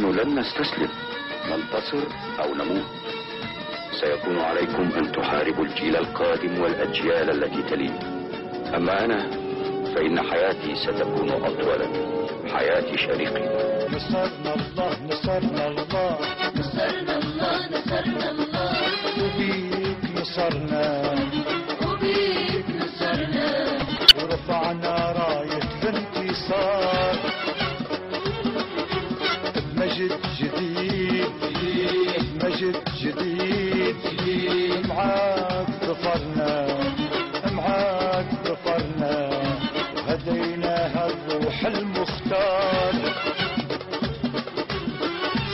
نحن لن نستسلم. ننتصر أو نموت. سيكون عليكم أن تحاربوا الجيل القادم والأجيال التي تليه أما أنا فإن حياتي ستكون أطول. حياة شريقنا نصرنا الله نصرنا الله. نصرنا الله نصرنا الله. وبيك نصرنا. جديد بمجد جديد. معاك ظفرنا معاك ظفرنا هدينا الروح المختار.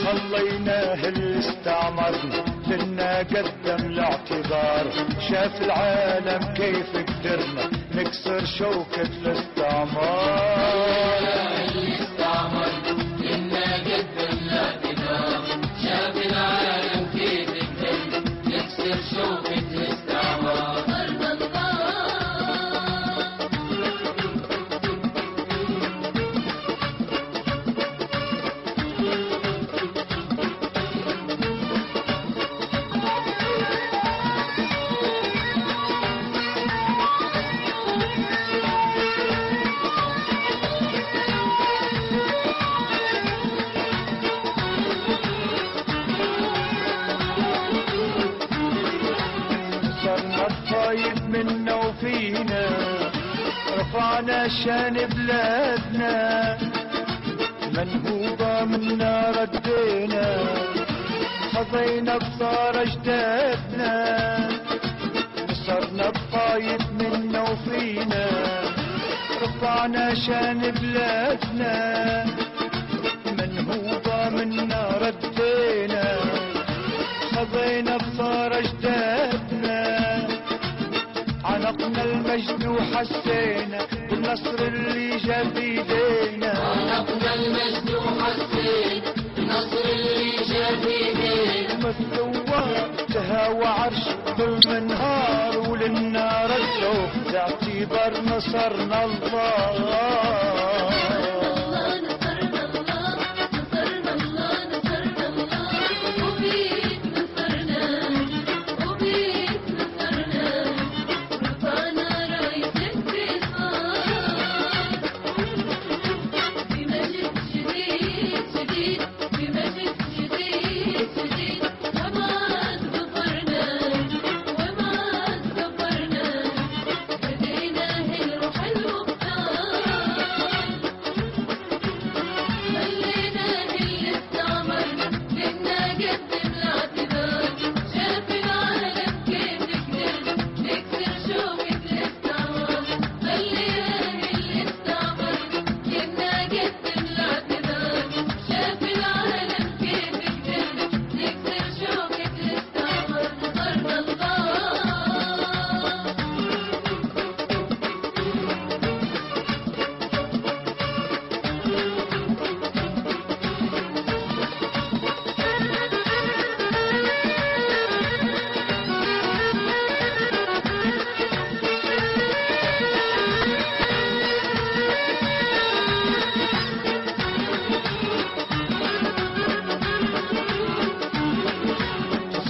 خليناه اللي استعمرنا لنا قدم الاعتذار شاف العالم كيف قدرنا. نكسر شوكة الاستعمار. صرنا الطيب منا وفينا. رفعنا شان بلادنا. منهوبة منا ردينا. خضينا بصار أجدادنا. صرنا الطيب منا وفينا. رفعنا شان بلادنا. المجد وحسينا بالنصر اللي جا بيدينا عنقنا المجد وحسين النصر اللي جا بيدينا مستوى تهاوى عرش ظلم نهار وللنار الشوف تعتبر نصرنا الله.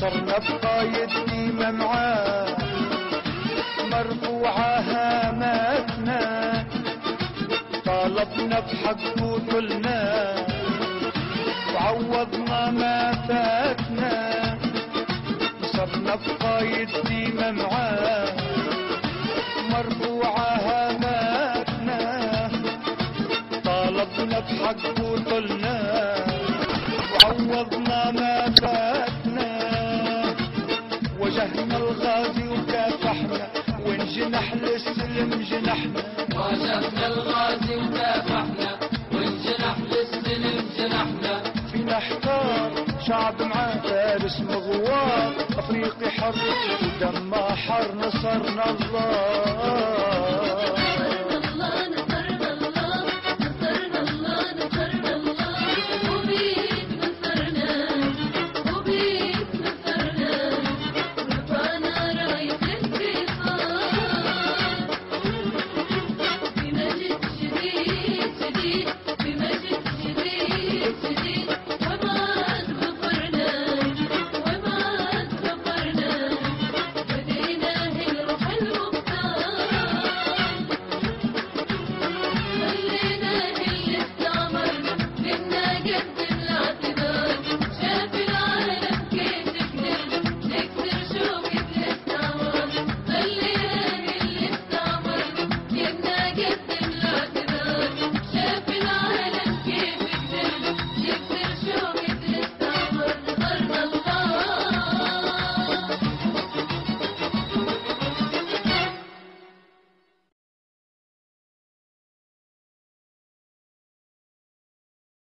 صرنا بقايد ديما معاه مرفوعة هاماتنا طالبنا بحق وطلنا وعوضنا ما فاتنا. صرنا بقايد ديما معاه مرفوعة هاماتنا طالبنا بحق وطلنا وعوضنا وانجنح للسلم جنحنا. واجهنا الغازي وكافحنا وانجنح للسلم جنحنا. فينا احتار شعب مع فارس مغوار أفريقي حر ودم حر نصرنا الله.